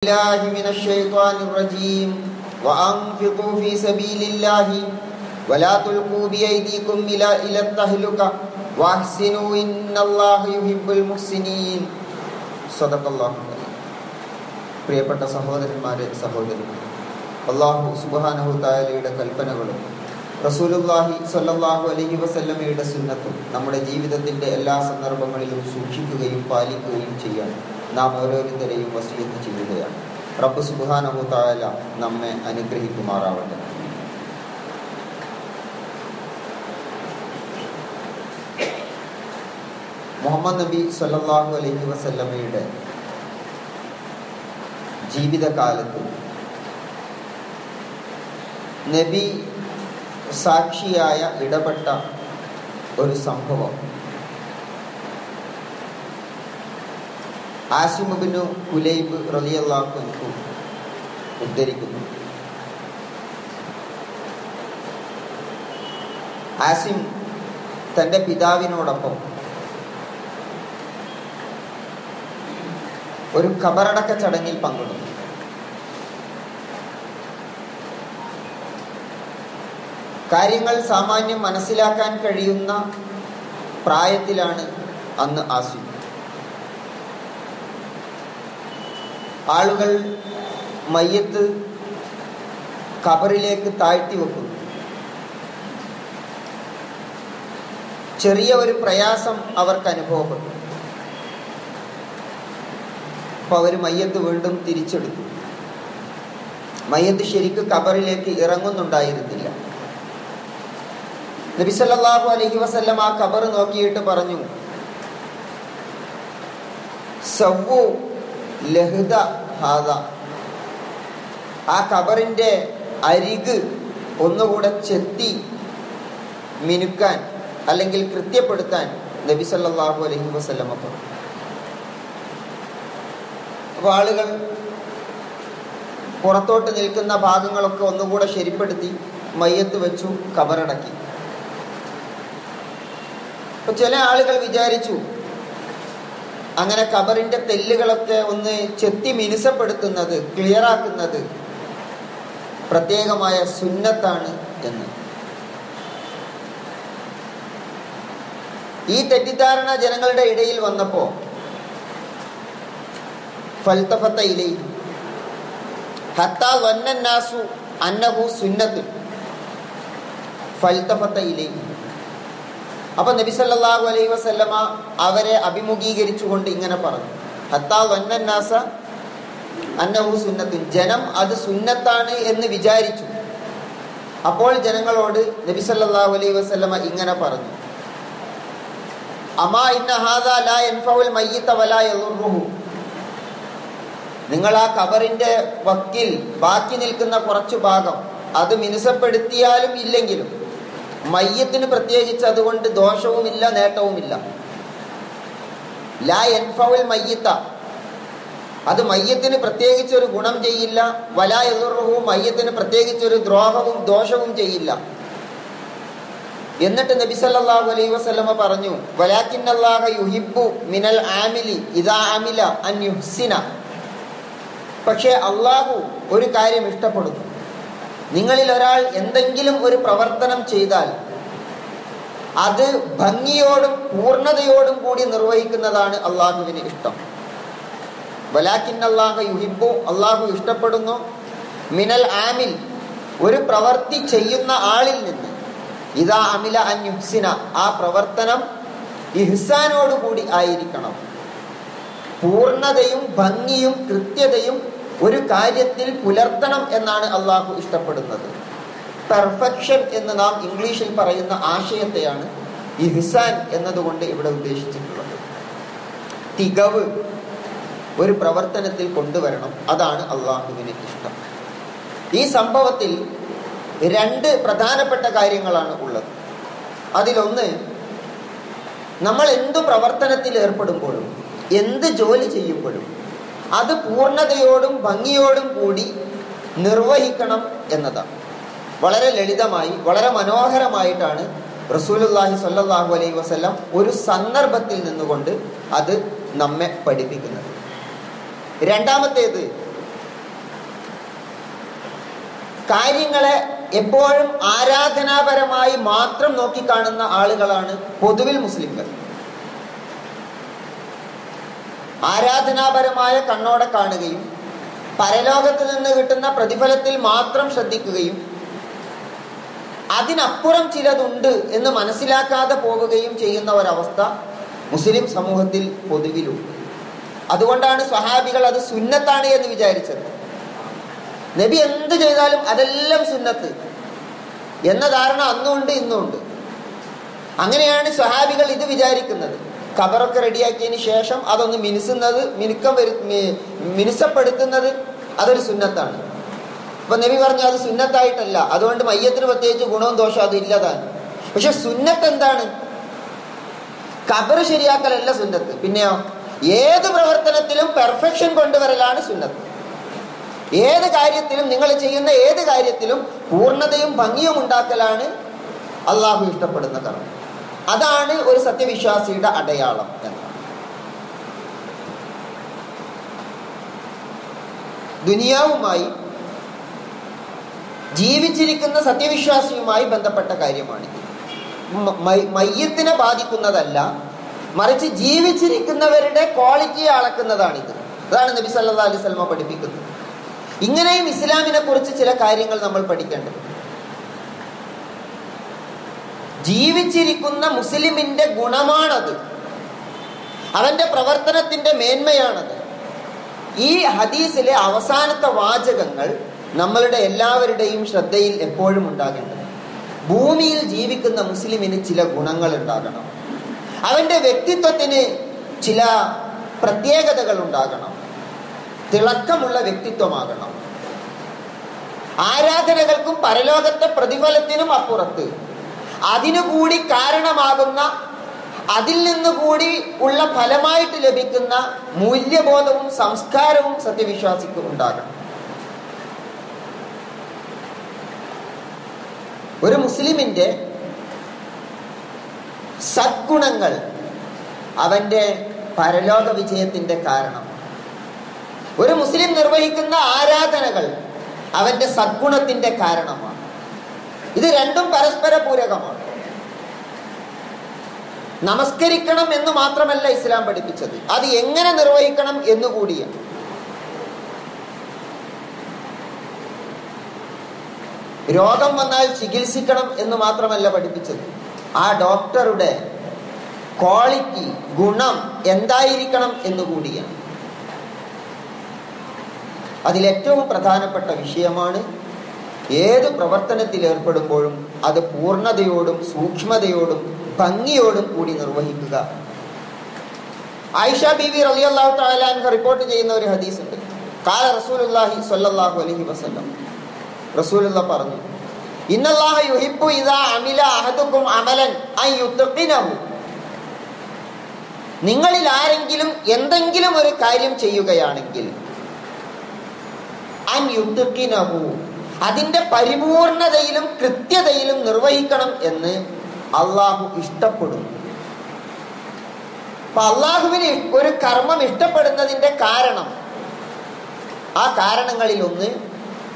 الله من الشيطان الرجيم وأنفقوا في سبيل الله ولا تلقوا بأيديكم إلى إلى التهلكة وأحسنوا إن الله يحب المحسنين. صدق الله പ്രിയപ്പെട്ട സഹോദരന്മാരെ സഹോദരിമാരെ അള്ളാഹു സുബാനഹു തായാലയുടെ കൽപ്പനകളും റസൂലുല്ലാഹി സല്ലാഹു അലഹി വസല്ലമയുടെ സുന്നത്തും നമ്മുടെ ജീവിതത്തിന്റെ എല്ലാ സന്ദർഭങ്ങളിലും സൂക്ഷിക്കുകയും പാലിക്കുകയും ചെയ്യണം. നാം ഓരോരുത്തരെയും വസീയത്ത് ചെയ്യുകയാണ് റബ്ബ് സുബാനഹു തായാല നമ്മെ അനുഗ്രഹിക്കുമാറാവട്ടെ. മുഹമ്മദ് നബി സല്ലാഹു അലൈഹി വസല്ലമയുടെ ജീവിതകാലത്ത് നബി സാക്ഷിയായ ഇടപെട്ട ഒരു സംഭവം. ആസിമുബിനു കുലൈബ് റലിയല്ലാഹു ഉദ്ധരിക്കുന്നു. ആസിം തന്റെ പിതാവിനോടൊപ്പം ഒരു ഖബറടക്ക ചടങ്ങിൽ പങ്കെടുത്തു. കാര്യങ്ങൾ സാമാന്യം മനസ്സിലാക്കാൻ കഴിയുന്ന പ്രായത്തിലാണ് അന്ന് ആസിം. ആളുകൾ മയ്യത്ത് കബറിലേക്ക് താഴ്ത്തി വെക്കും. ചെറിയ ഒരു പ്രയാസം അവർക്ക് അനുഭവപ്പെട്ടു. അപ്പൊ അവർ മയ്യത്ത് വീണ്ടും തിരിച്ചെടുത്തു. മയ്യത്ത് ശരിക്കും കബറിലേക്ക് ഇറങ്ങുന്നുണ്ടായിരുന്നില്ല. നബിസല്ലാഹു അലഹി വസ്ല്ലം ആ കബർ നോക്കിയിട്ട് പറഞ്ഞു സവ്വു ലഹുദ ഹാദ. ആ കബറിന്റെ അരിക് ഒന്നുകൂടെ ചെത്തി മിനുക്കാൻ അല്ലെങ്കിൽ കൃത്യപ്പെടുത്താൻ നബി സല്ലാഹു അലഹി വസ്ലമ അപ്പോൾ ആളുകൾ പുറത്തോട്ട് നിൽക്കുന്ന ഭാഗങ്ങളൊക്കെ ഒന്നുകൂടെ ശരിപ്പെടുത്തി മയ്യത്ത് വെച്ചു കബറടക്കി ചില ആളുകൾ വിചാരിച്ചു അങ്ങനെ കബറിന്റെ തെല്ലുകളൊക്കെ ഒന്ന് ചെത്തി മിനുസപ്പെടുത്തുന്നത് ക്ലിയർ ആക്കുന്നത് പ്രത്യേകമായ സുന്നത്താണ് എന്ന്. ഈ തെറ്റിദ്ധാരണ ജനങ്ങളുടെ ഇടയിൽ വന്നപ്പോ ഫൽത്തഫത്ത ഇലൈ ഹത്താ വന്നന്നാസു അന്നഹു സുന്നത്ത് ഫൽത്തഫത്ത ഇലൈ അപ്പൊ നബി സല്ലല്ലാഹു അലൈഹി വസല്ലമ അവരെ അഭിമുഖീകരിച്ചുകൊണ്ട് ഇങ്ങനെ പറഞ്ഞു. ഹത്താ അന്നഹു സുന്നത്ത് ജനം അത് സുന്നത്താണ് എന്ന് വിചാരിച്ചു. അപ്പോൾ ജനങ്ങളോട് നബി സല്ലല്ലാഹു അലൈഹി വസല്ലമ ഇങ്ങനെ പറഞ്ഞു. അമാ ഇന്ന ഹാദാ ലാ വലാ നിങ്ങൾ ആ കബറിന്റെ വക്കിൽ ബാക്കി നിൽക്കുന്ന കുറച്ചു ഭാഗം അത് മിനുസപ്പെടുത്തിയാലും ഇല്ലെങ്കിലും മയ്യത്തിന് പ്രത്യേകിച്ച് അതുകൊണ്ട് ദോഷവുമില്ല നേട്ടവുമില്ല. ലാ എൻഫൗൽ മയ്യത്ത. അത് മയ്യത്തിന് പ്രത്യേകിച്ച് ഒരു ഗുണം ചെയ്യില്ല. വലാ എതിർഹവും മയ്യത്തിന് പ്രത്യേകിച്ച് ഒരു ദ്രോഹവും ദോഷവും ചെയ്യില്ല. എന്നിട്ട് നബി സല്ലല്ലാഹു അലൈഹി വസല്ലമ പറഞ്ഞു വലാക്കിന്നല്ലാഹ യുഹിബ്ബു മിനൽ ആമിലി ഇദാ ആമില അൻ യുഹ്സിന. പക്ഷേ അള്ളാഹു ഒരു കാര്യം ഇഷ്ടപ്പെടുന്നു. നിങ്ങളിൽ ഒരാൾ എന്തെങ്കിലും ഒരു പ്രവർത്തനം ചെയ്താൽ അത് ഭംഗിയോടും പൂർണതയോടും കൂടി നിർവഹിക്കുന്നതാണ് അള്ളാഹുവിന് ഇഷ്ടം. വലാക്കിൻ അള്ളാഹു യുഹിബു അള്ളാഹു ഇഷ്ടപ്പെടുന്നു. മിനൽ ആമിൽ ഒരു പ്രവർത്തി ചെയ്യുന്ന ആളിൽ നിന്ന്. ഇതാ അമില അൻ യുഹ്സിന ആ പ്രവർത്തനം ഇഹ്സാനോടുകൂടി ആയിരിക്കണം. പൂർണതയും ഭംഗിയും കൃത്യതയും ഒരു കാര്യത്തിൽ പുലർത്തണം എന്നാണ് അള്ളാഹു ഇഷ്ടപ്പെടുന്നത്. പെർഫെക്ഷൻ എന്ന് നാം ഇംഗ്ലീഷിൽ പറയുന്ന ആശയത്തെയാണ് ഇഹ്സാൻ എന്നതുകൊണ്ട് ഇവിടെ ഉദ്ദേശിച്ചിട്ടുള്ളത്. തികവ് ഒരു പ്രവർത്തനത്തിൽ കൊണ്ടുവരണം അതാണ് അള്ളാഹുവിന് ഇഷ്ടം. ഈ സംഭവത്തിൽ രണ്ട് പ്രധാനപ്പെട്ട കാര്യങ്ങളാണ് ഉള്ളത്. അതിലൊന്ന് നമ്മൾ എന്ത് പ്രവർത്തനത്തിൽ ഏർപ്പെടുമ്പോഴും എന്ത് ജോലി ചെയ്യുമ്പോഴും അത് പൂർണതയോടും ഭംഗിയോടും കൂടി നിർവഹിക്കണം എന്നതാണ്. വളരെ ലളിതമായി വളരെ മനോഹരമായിട്ടാണ് റസൂലുല്ലാഹി സല്ലാഹു അലൈഹി വസ്ല്ലാം ഒരു സന്ദർഭത്തിൽ നിന്നുകൊണ്ട് അത് നമ്മെ പഠിപ്പിക്കുന്നത്. രണ്ടാമത്തേത് കാര്യങ്ങളെ എപ്പോഴും ആരാധനാപരമായി മാത്രം നോക്കിക്കാണുന്ന ആളുകളാണ് പൊതുവിൽ മുസ്ലിംകൾ. ആരാധനാപരമായ കണ്ണോടെ കാണുകയും പരലോകത്ത് നിന്ന് കിട്ടുന്ന പ്രതിഫലത്തിൽ മാത്രം ശ്രദ്ധിക്കുകയും അതിനപ്പുറം ചിലതുണ്ട് എന്ന് മനസ്സിലാക്കാതെ പോവുകയും ചെയ്യുന്ന ഒരവസ്ഥ മുസ്ലിം സമൂഹത്തിൽ പൊതുവിലുണ്ട്. അതുകൊണ്ടാണ് സ്വഹാബികൾ അത് സുന്നത്താണ് എന്ന് വിചാരിച്ചത്. നബി എന്ത് ചെയ്താലും അതെല്ലാം സുന്നത്ത്. എന്ന ധാരണ അന്നുണ്ട് ഇന്നുണ്ട്. അങ്ങനെയാണ് സ്വഹാബികൾ ഇത് വിചാരിക്കുന്നത്. ഖബറൊക്കെ റെഡിയാക്കിയതിന് ശേഷം അതൊന്ന് മിനുസുന്നത് മിനുക്കം വരു മിനുസപ്പെടുത്തുന്നത് അതൊരു സുന്നത്താണ്. അപ്പൊ നബി പറഞ്ഞു അത് സുന്നത്തായിട്ടല്ല. അതുകൊണ്ട് മയ്യത്തിന് പ്രത്യേകിച്ച് ഗുണവും ദോഷവും അത് ഇല്ലതാണ്. പക്ഷെ സുന്നത്ത് എന്താണ്? കബർ ശരിയാക്കലല്ല സുന്നത്ത്. പിന്നെയോ? ഏത് പ്രവർത്തനത്തിലും പെർഫെക്ഷൻ കൊണ്ടുവരലാണ് സുന്നത്ത്. ഏത് കാര്യത്തിലും നിങ്ങൾ ചെയ്യുന്ന ഏത് കാര്യത്തിലും പൂർണതയും ഭംഗിയും ഉണ്ടാക്കലാണ് അള്ളാഹു ഇഷ്ടപ്പെടുന്ന കർമ്മം. അതാണ് ഒരു സത്യവിശ്വാസിയുടെ അടയാളം എന്ന്. ദുനിയാവുമായി ജീവിച്ചിരിക്കുന്ന സത്യവിശ്വാസിയുമായി ബന്ധപ്പെട്ട കാര്യമാണ് മയ്യത്തിനെ ബാധിക്കുന്നതല്ല മറിച്ച് ജീവിച്ചിരിക്കുന്നവരുടെ ക്വാളിറ്റിയെ അളക്കുന്നതാണിത്. അതാണ് നബി സല്ലാ അലൈഹി സ്വലമ പഠിപ്പിക്കുന്നത്. ഇങ്ങനെയും ഇസ്ലാമിനെ കുറിച്ച് ചില കാര്യങ്ങൾ നമ്മൾ പഠിക്കേണ്ടത് ജീവിച്ചിരിക്കുന്ന മുസ്ലിമിന്റെ ഗുണമാണത്. അവന്റെ പ്രവർത്തനത്തിന്റെ മേന്മയാണത്. ഈ ഹദീസിലെ അവസാനത്തെ വാചകങ്ങൾ നമ്മളുടെ എല്ലാവരുടെയും ശ്രദ്ധയിൽ എപ്പോഴും ഉണ്ടാകേണ്ടത്. ഭൂമിയിൽ ജീവിക്കുന്ന മുസ്ലിമിന് ചില ഗുണങ്ങൾ ഉണ്ടാകണം. അവന്റെ വ്യക്തിത്വത്തിന് ചില പ്രത്യേകതകൾ ഉണ്ടാകണം. തിളക്കമുള്ള വ്യക്തിത്വമാകണം. ആരാധനകൾക്കും പരലോകത്തെ പ്രതിഫലത്തിനും അപ്പുറത്ത് അതിനു കൂടി കാരണമാകുന്ന അതിൽ നിന്നുകൂടി ഉള്ള ഫലമായിട്ട് ലഭിക്കുന്ന മൂല്യബോധവും സംസ്കാരവും സത്യവിശ്വാസിക്ക് ഉണ്ടാകണം. ഒരു മുസ്ലിമിന്റെ സദ്ഗുണങ്ങൾ അവന്റെ പരലോക വിജയത്തിന്റെ കാരണം. ഒരു മുസ്ലിം നിർവഹിക്കുന്ന ആരാധനകൾ അവന്റെ സദ്ഗുണത്തിന്റെ കാരണമാണ്. ഇത് രണ്ടും പരസ്പര പൂരകമാണ്. നമസ്കരിക്കണം എന്ന് മാത്രമല്ല ഇസ്ലാം പഠിപ്പിച്ചത്. അത് എങ്ങനെ നിർവഹിക്കണം എന്ന് എന്നുകൂടിയാണ് രോഗം വന്നാൽ ചികിത്സിക്കണം എന്ന് മാത്രമല്ല പഠിപ്പിച്ചത്. ആ ഡോക്ടറുടെ ക്വാളിറ്റി ഗുണം എന്തായിരിക്കണം എന്ന് എന്നുകൂടിയാണ് അതിലേറ്റവും പ്രധാനപ്പെട്ട വിഷയമാണ് ഏത് പ്രവർത്തനത്തിൽ ഏർപ്പെടുമ്പോഴും അത് പൂർണതയോടും സൂക്ഷ്മതയോടും ഭംഗിയോടും കൂടി നിർവഹിക്കുക. ആയിഷ ബീവി റളിയല്ലാഹു അള്ളാഹു താലാൻഹ റിപ്പോർട്ട് ചെയ്യുന്ന ഒരു ഹദീസ് ഉണ്ട് കാല റസൂലുള്ളാഹി സ്വല്ലല്ലാഹു അലൈഹി വസല്ലം. റസൂലുള്ള പറഞ്ഞു അമില അമലൻ നിങ്ങളിൽ ആരെങ്കിലും എന്തെങ്കിലും ഒരു കാര്യം ചെയ്യുകയാണെങ്കിൽ അൻ അതിന്റെ പരിപൂർണതയിലും കൃത്യതയിലും നിർവഹിക്കണം എന്ന് അള്ളാഹു ഇഷ്ടപ്പെടുന്നു. അപ്പൊ അള്ളാഹുവിന് ഒരു കർമ്മം ഇഷ്ടപ്പെടുന്നതിന്റെ കാരണം ആ കാരണങ്ങളിൽ ഒന്ന്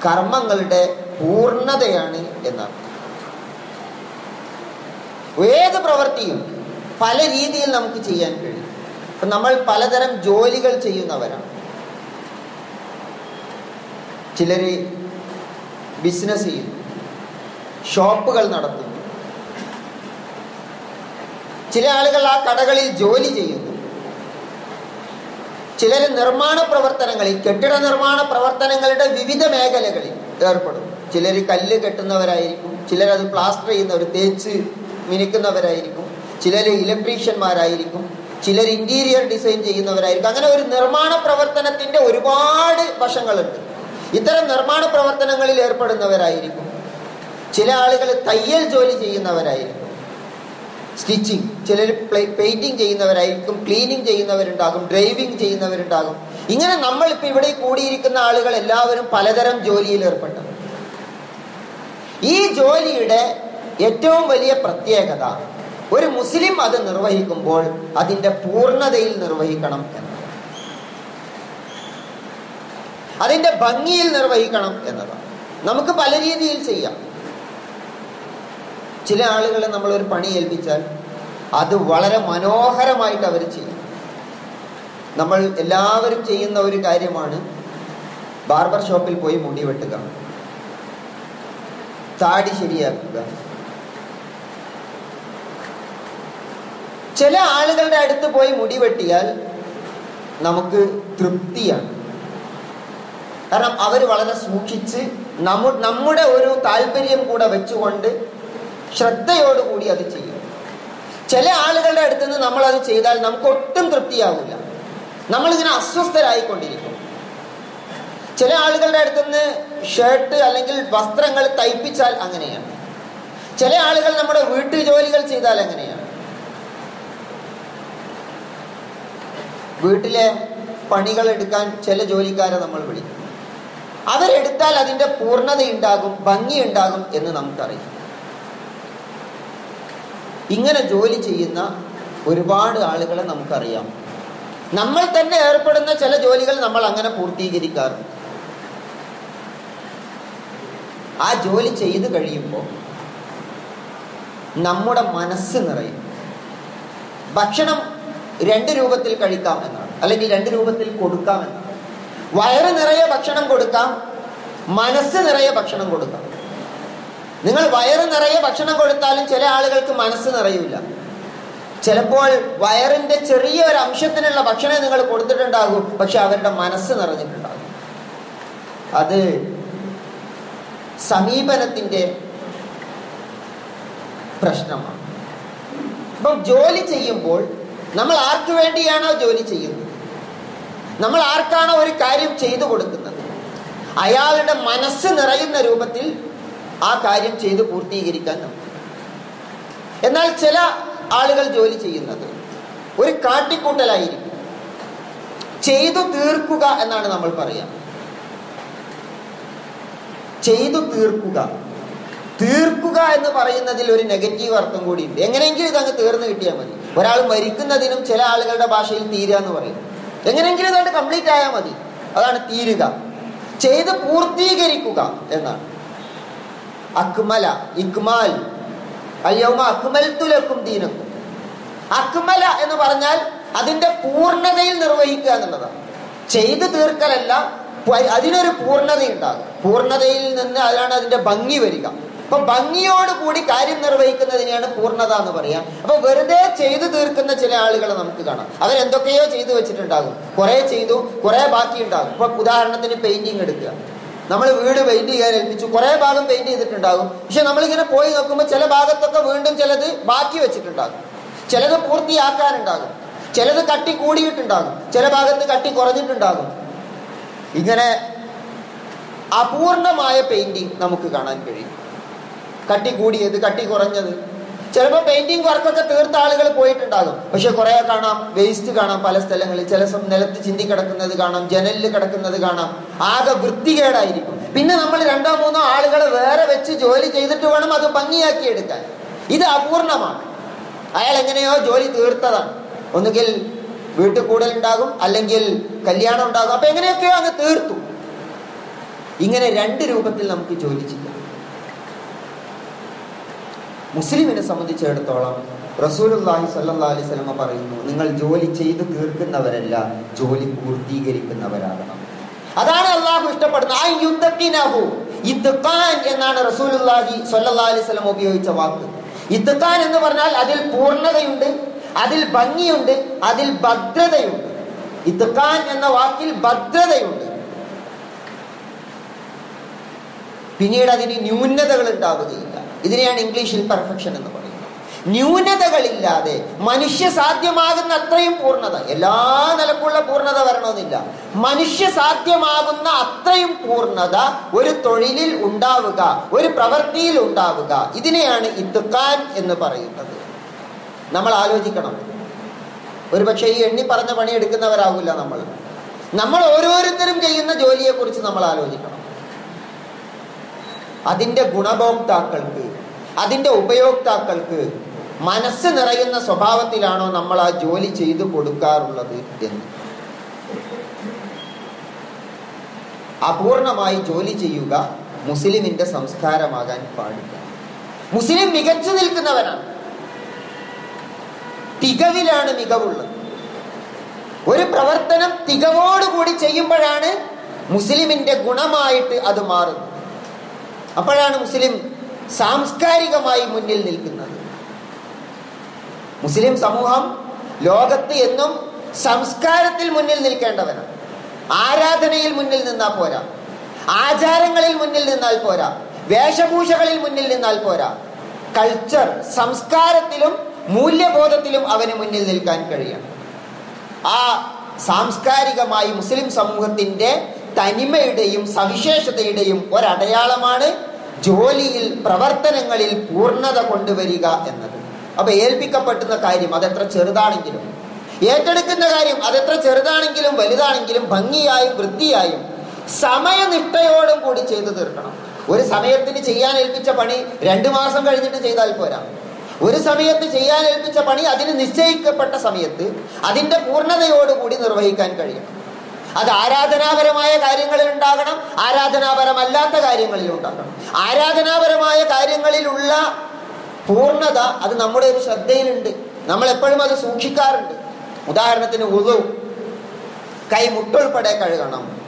കർമ്മങ്ങളുടെ പൂർണതയാണ് എന്നാണ്. ഏത് പ്രവൃത്തിയും പല രീതിയിൽ നമുക്ക് ചെയ്യാൻ കഴിയും. ഇപ്പൊ നമ്മൾ പലതരം ജോലികൾ ചെയ്യുന്നവരാണ്. ചിലര് ബിസിനസ് ചെയ്യുന്നു. ഷോപ്പുകൾ നടത്തുന്നു. ചില ആളുകൾ ആ കടകളിൽ ജോലി ചെയ്യുന്നു. ചിലർ നിർമ്മാണ പ്രവർത്തനങ്ങളിൽ കെട്ടിട നിർമ്മാണ പ്രവർത്തനങ്ങളുടെ വിവിധ മേഖലകളിൽ ഏർപ്പെടും ചിലർ കല്ല് കെട്ടുന്നവരായിരിക്കും ചിലർ അത് പ്ലാസ്റ്റർ ചെയ്യുന്നവർ തേച്ച് മിനുക്കുന്നവരായിരിക്കും ചിലർ ഇലക്ട്രീഷ്യന്മാരായിരിക്കും ചിലർ ഇന്റീരിയർ ഡിസൈൻ ചെയ്യുന്നവരായിരിക്കും. അങ്ങനെ ഒരു നിർമ്മാണ പ്രവർത്തനത്തിന്റെ ഒരുപാട് വശങ്ങളുണ്ട്. ഇത്തരം നിർമ്മാണ പ്രവർത്തനങ്ങളിൽ ഏർപ്പെടുന്നവരായിരിക്കും. ചില ആളുകൾ തയ്യൽ ജോലി ചെയ്യുന്നവരായിരിക്കും. സ്റ്റിച്ചിങ് ചിലർ പെയിന്റിങ് ചെയ്യുന്നവരായിരിക്കും ക്ലീനിങ് ചെയ്യുന്നവരുണ്ടാകും ഡ്രൈവിംഗ് ചെയ്യുന്നവരുണ്ടാകും. ഇങ്ങനെ നമ്മൾ ഇപ്പൊ ഇവിടെ കൂടിയിരിക്കുന്ന ആളുകൾ എല്ലാവരും പലതരം ജോലിയിൽ ഏർപ്പെട്ടു. ഈ ജോലിയുടെ ഏറ്റവും വലിയ പ്രത്യേകത ഒരു മുസ്ലിം അത് നിർവഹിക്കുമ്പോൾ അതിന്റെ പൂർണതയിൽ നിർവഹിക്കണം അതിന്റെ ഭംഗിയിൽ നിർവഹിക്കണം എന്നതാണ്. നമുക്ക് പല രീതിയിൽ ചെയ്യാം. ചില ആളുകളെ നമ്മൾ ഒരു പണി ഏൽപ്പിച്ചാൽ അത് വളരെ മനോഹരമായിട്ട് അവർ ചെയ്യും. നമ്മൾ എല്ലാവരും ചെയ്യുന്ന ഒരു കാര്യമാണ് ബാർബർ ഷോപ്പിൽ പോയി മുടി വെട്ടുക. താടി ശരിയാക്കുക. ചില ആളുകളുടെ അടുത്ത് പോയി മുടി വെട്ടിയാൽ നമുക്ക് തൃപ്തിയാണ്. കാരണം അവർ വളരെ സൂക്ഷിച്ച് നമ്മു നമ്മുടെ ഒരു താല്പര്യം കൂടെ വെച്ചുകൊണ്ട് ശ്രദ്ധയോടുകൂടി അത് ചെയ്യും. ചില ആളുകളുടെ അടുത്ത് നിന്ന് നമ്മൾ അത് ചെയ്താൽ നമുക്ക് ഒട്ടും തൃപ്തിയാവില്ല. നമ്മൾ നമ്മളിങ്ങനെ അസ്വസ്ഥരായിക്കൊണ്ടിരിക്കും. ചില ആളുകളുടെ അടുത്തുനിന്ന് ഷർട്ട് അല്ലെങ്കിൽ വസ്ത്രങ്ങൾ തയ്പ്പിച്ചാൽ അങ്ങനെയാണ്. ചില ആളുകൾ നമ്മുടെ വീട്ടു ജോലികൾ ചെയ്താൽ അങ്ങനെയാണ്. വീട്ടിലെ പണികൾ എടുക്കാൻ ചില ജോലിക്കാരെ നമ്മൾ വിളിക്കും. അവരെടുത്താൽ അതിന്റെ പൂർണതയുണ്ടാകും ഉണ്ടാകും ഭംഗി ഉണ്ടാകും എന്ന് നമുക്കറിയാം. ഇങ്ങനെ ജോലി ചെയ്യുന്ന ഒരുപാട് ആളുകളെ നമുക്കറിയാം. നമ്മൾ തന്നെ ഏർപ്പെടുന്ന ചില ജോലികൾ നമ്മൾ അങ്ങനെ പൂർത്തീകരിക്കാറുണ്ട്. ആ ജോലി ചെയ്തു കഴിയുമ്പോൾ നമ്മുടെ മനസ്സ് നിറയും. ഭക്ഷണം രണ്ട് രൂപത്തിൽ കഴിക്കാം എന്നാണ്. അല്ലെങ്കിൽ രണ്ട് രൂപത്തിൽ കൊടുക്കാം എന്നാണ്. വയറ് നിറയെ ഭക്ഷണം കൊടുക്കാം മനസ്സ് നിറയെ ഭക്ഷണം കൊടുക്കാം. നിങ്ങൾ വയറ് നിറയെ ഭക്ഷണം കൊടുത്താലും ചില ആളുകൾക്ക് മനസ്സ് നിറയില്ല ചിലപ്പോൾ വയറിന്റെ ചെറിയ ഒരു അംശത്തിനുള്ള ഭക്ഷണം നിങ്ങൾ കൊടുത്തിട്ടുണ്ടാകും പക്ഷെ അവരുടെ മനസ്സ് നിറഞ്ഞിട്ടുണ്ടാകും. അത് സമീപനത്തിന്റെ പ്രശ്നമാണ്. അപ്പം ജോലി ചെയ്യുമ്പോൾ നമ്മൾ ആർക്കു വേണ്ടിയാണോ ജോലി ചെയ്യുന്നത്? നമ്മൾ ആർക്കാണോ ഒരു കാര്യം ചെയ്തു കൊടുക്കുന്നത്? അയാളുടെ മനസ്സ് നിറയുന്ന രൂപത്തിൽ ആ കാര്യം ചെയ്ത് പൂർത്തീകരിക്കാൻ നമുക്ക് എന്നാൽ ചില ആളുകൾ ജോലി ചെയ്യുന്നത് ഒരു കാട്ടിക്കൂട്ടലായിരിക്കും. ചെയ്തു തീർക്കുക എന്നാണ് നമ്മൾ പറയാം. ചെയ്തു തീർക്കുക. തീർക്കുക എന്ന് പറയുന്നതിൽ ഒരു നെഗറ്റീവ് അർത്ഥം കൂടിയുണ്ട്. എങ്ങനെയെങ്കിലും ഇതങ്ങ് തീർന്നു കിട്ടിയാൽ മതി. ഒരാൾ മരിക്കുന്നതിനും ചില ആളുകളുടെ ഭാഷയിൽ തീരുക എന്ന് പറയും. എങ്ങനെയെങ്കിലും ഇതാണ്ട് കംപ്ലീറ്റ് ആയാൽ മതി. അതാണ് തീരുക. ചെയ്ത് പൂർത്തീകരിക്കുക എന്നാണ്. അക്മല ഇക്മാൽ. അയ്യൗമ അക്മൽത്തുലക്കും ദീനക്കും. അക്മല എന്ന് പറഞ്ഞാൽ അതിന്റെ പൂർണതയിൽ നിർവഹിക്കുക എന്നുള്ളതാണ്. ചെയ്തു തീർക്കലല്ല അതിനൊരു പൂർണതയുണ്ടാകും. പൂർണതയിൽ നിന്ന് അതാണ് അതിന്റെ ഭംഗി വരിക. അപ്പൊ ഭംഗിയോട് കൂടി കാര്യം നിർവഹിക്കുന്നതിനെയാണ് പൂർണത എന്ന് പറയാം. അപ്പൊ വെറുതെ ചെയ്തു തീർക്കുന്ന ചില ആളുകളെ നമുക്ക് കാണാം. അവർ എന്തൊക്കെയോ ചെയ്തു വെച്ചിട്ടുണ്ടാകും. കുറെ ചെയ്തു കുറെ ബാക്കി ഉണ്ടാകും. ഇപ്പൊ ഉദാഹരണത്തിന് പെയിന്റിങ് എടുക്കുക. നമ്മൾ വീട് പെയിന്റ് ചെയ്യാൻ ഏൽപ്പിച്ചു. കുറെ ഭാഗം പെയിന്റ് ചെയ്തിട്ടുണ്ടാകും. പക്ഷെ നമ്മളിങ്ങനെ പോയി നോക്കുമ്പോൾ ചില ഭാഗത്തൊക്കെ വീണ്ടും ചിലത് ബാക്കി വെച്ചിട്ടുണ്ടാകും. ചിലത് പൂർത്തിയാക്കാനുണ്ടാകും. ചിലത് കട്ടി കൂടിയിട്ടുണ്ടാകും. ചില ഭാഗത്ത് കട്ടി കുറഞ്ഞിട്ടുണ്ടാകും. ഇങ്ങനെ അപൂർണമായ പെയിന്റിങ് നമുക്ക് കാണാൻ കഴിയും. കട്ടി കൂടിയത് കട്ടി കുറഞ്ഞത്. ചിലപ്പോൾ പെയിന്റിംഗ് വർക്കൊക്കെ തീർത്ത ആളുകൾ പോയിട്ടുണ്ടാകും. പക്ഷെ കുറെ കാണാം വേസ്റ്റ് കാണാം പല സ്ഥലങ്ങളിൽ. ചില നിലത്ത് ചിന്തി കിടക്കുന്നത് കാണാം ജനലിൽ കിടക്കുന്നത് കാണാം. ആകെ വൃത്തികേടായിരിക്കും. പിന്നെ നമ്മൾ രണ്ടോ മൂന്നോ ആളുകളെ വേറെ വെച്ച് ജോലി ചെയ്തിട്ട് വേണം അത് ഭംഗിയാക്കി എടുക്കാൻ. ഇത് അപൂർണമാണ്. അയാൾ എങ്ങനെയോ ജോലി തീർത്തതാണ്. ഒന്നുകിൽ വീട്ടിൽ ഉണ്ടാകും അല്ലെങ്കിൽ കല്യാണം ഉണ്ടാകും. അപ്പൊ എങ്ങനെയൊക്കെയോ അങ്ങ് തീർത്തു. ഇങ്ങനെ രണ്ട് രൂപത്തിൽ നമുക്ക് ജോലി ചെയ്യാം. മുസ്ലിമിനെ സംബന്ധിച്ചിടത്തോളം റസൂലുള്ളാഹി സ്വല്ലല്ലാഹി അലൈഹി സ്വലമ പറയുന്നു നിങ്ങൾ ജോലി ചെയ്തു തീർക്കുന്നവരല്ല ജോലി പൂർത്തീകരിക്കുന്നവരാകണം. അതാണ് അള്ളാഹു ഇഷ്ടപ്പെടുന്നത്. ആ യുദ്ധത്തിനഹു ഇദ്ഖാൻ എന്നാണ് റസൂലുള്ളാഹി സ്വല്ലല്ലാഹി അലൈഹി വസല്ലം ഉപയോഗിച്ച വാക്ക്. ഇദ്ഖാൻ എന്ന് പറഞ്ഞാൽ അതിൽ പൂർണതയുണ്ട് അതിൽ ഭംഗിയുണ്ട് അതിൽ ഭദ്രതയുണ്ട്. ഇദ്ഖാൻ എന്ന വാക്കിൽ ഭദ്രതയുണ്ട്. പിന്നീട് അതിന് ന്യൂനതകൾ ഉണ്ടാവുകയില്ല. ഇതിനെയാണ് ഇംഗ്ലീഷിൽ പെർഫെക്ഷൻ എന്ന് പറയുന്നത്. ന്യൂനതകളില്ലാതെ മനുഷ്യ സാധ്യമാകുന്ന അത്രയും പൂർണത. എല്ലാ നിലക്കുള്ള പൂർണത വരണമെന്നില്ല. മനുഷ്യ സാധ്യമാകുന്ന അത്രയും പൂർണത ഒരു തൊഴിലിൽ ഉണ്ടാവുക ഒരു പ്രവൃത്തിയിൽ ഉണ്ടാവുക. ഇതിനെയാണ് ഇത്തുക്കാൻ എന്ന് പറയുന്നത്. നമ്മൾ ആലോചിക്കണം. ഒരുപക്ഷെ ഈ എണ്ണി പറഞ്ഞ പണി എടുക്കുന്നവരാകില്ല നമ്മൾ. നമ്മൾ ഓരോരുത്തരും ചെയ്യുന്ന ജോലിയെക്കുറിച്ച് നമ്മൾ ആലോചിക്കണം. അതിന്റെ ഗുണഭോക്താക്കൾക്ക് അതിന്റെ ഉപയോക്താക്കൾക്ക് മനസ്സ് നിറയുന്ന സ്വഭാവത്തിലാണോ നമ്മൾ ആ ജോലി ചെയ്തു കൊടുക്കാറുള്ളത് എന്ന്. അപൂർണമായി ജോലി ചെയ്യുക മുസ്ലിമിന്റെ സംസ്കാരമാകാൻ പാടില്ല. മുസ്ലിം മികച്ചു നിൽക്കുന്നവനാണ് തികവിലാണ് മികവുള്ളത്. ഒരു പ്രവർത്തനം തികവോടുകൂടി ചെയ്യുമ്പോഴാണ് മുസ്ലിമിന്റെ ഗുണമായിട്ട് അത് മാറുന്നത്. അപ്പോഴാണ് മുസ്ലിം സാംസ്കാരികമായി മുന്നിൽ നിൽക്കുന്നത്. മുസ്ലിം സമൂഹം ലോകത്ത് എന്നും സംസ്കാരത്തിൽ മുന്നിൽ നിൽക്കേണ്ടവനാണ് ആരാധനയിൽ മുന്നിൽ നിന്നാൽ പോരാ. ആചാരങ്ങളിൽ മുന്നിൽ നിന്നാൽ പോരാ. വേഷഭൂഷകളിൽ മുന്നിൽ നിന്നാൽ പോരാ. കൾച്ചർ സംസ്കാരത്തിലും മൂല്യബോധത്തിലും അവന് മുന്നിൽ നിൽക്കാൻ കഴിയണം ആ സാംസ്കാരികമായി മുസ്ലിം സമൂഹത്തിന്റെ തനിമയുടെയും സവിശേഷതയുടെയും ഒരടയാളമാണ് ജോലിയിൽ പ്രവർത്തനങ്ങളിൽ പൂർണത കൊണ്ടുവരിക എന്നത്. അപ്പൊ ഏൽപ്പിക്കപ്പെട്ടുന്ന കാര്യം അതെത്ര ചെറുതാണെങ്കിലും ഏറ്റെടുക്കുന്ന കാര്യം അതെത്ര ചെറുതാണെങ്കിലും വലുതാണെങ്കിലും ഭംഗിയായും വൃത്തിയായും സമയനിഷ്ഠയോടും കൂടി ചെയ്തു തീർക്കണം. ഒരു സമയത്തിന് ചെയ്യാൻ ഏൽപ്പിച്ച പണി രണ്ടു മാസം കഴിഞ്ഞിട്ട് ചെയ്താൽ പോരാ. ഒരു സമയത്ത് ചെയ്യാൻ ഏൽപ്പിച്ച പണി അതിന് നിശ്ചയിക്കപ്പെട്ട സമയത്ത് അതിന്റെ പൂർണതയോടുകൂടി നിർവഹിക്കാൻ കഴിയണം. അത് ആരാധനാപരമായ കാര്യങ്ങളിൽ ഉണ്ടാകണം ആരാധനാപരമല്ലാത്ത കാര്യങ്ങളിൽ ഉണ്ടാകണം. ആരാധനാപരമായ കാര്യങ്ങളിലുള്ള പൂർണത അത് നമ്മുടെ ഒരു ശ്രദ്ധയിലുണ്ട്. നമ്മൾ എപ്പോഴും അത് സൂക്ഷിക്കാറുണ്ട്. ഉദാഹരണത്തിന് ഉളു കൈ മുട്ടുൾപ്പെടെ കഴുകണം.